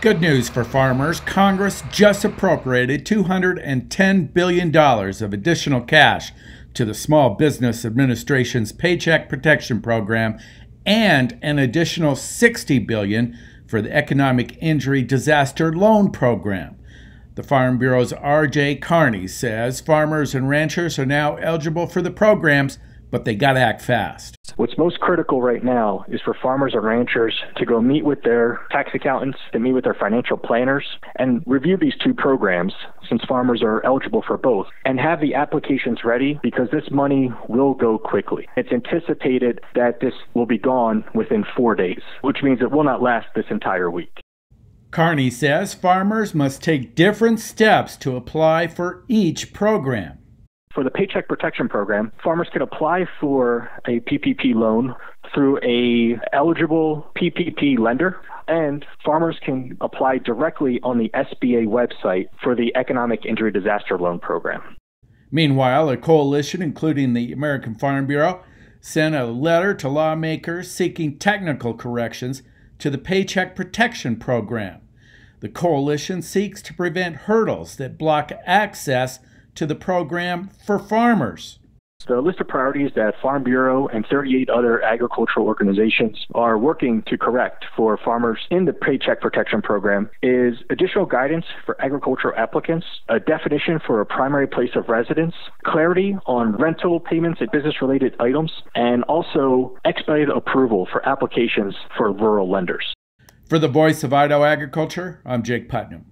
Good news for farmers. Congress just appropriated $210 billion of additional cash to the Small Business Administration's Paycheck Protection Program and an additional 60 billion for the Economic Injury Disaster Loan Program. The Farm Bureau's R.J. Karney says farmers and ranchers are now eligible for the programs, but they got to act fast. Most critical right now is for farmers and ranchers to go meet with their tax accountants, to meet with their financial planners, and review these two programs since farmers are eligible for both, and have the applications ready because this money will go quickly. It's anticipated that this will be gone within four days, which means it will not last this entire week. Karney says farmers must take different steps to apply for each program. For the Paycheck Protection Program, farmers can apply for a PPP loan through a eligible PPP lender and farmers can apply directly on the SBA website for the Economic Injury Disaster Loan Program. Meanwhile, a coalition including the American Farm Bureau sent a letter to lawmakers seeking technical corrections to the Paycheck Protection Program. The coalition seeks to prevent hurdles that block access to the program for farmers. The list of priorities that Farm Bureau and 38 other agricultural organizations are working to correct for farmers in the Paycheck Protection Program is additional guidance for agricultural applicants, a definition for a primary place of residence, clarity on rental payments and business related items, and also expedited approval for applications for rural lenders. For the Voice of Idaho Agriculture, I'm Jake Putnam.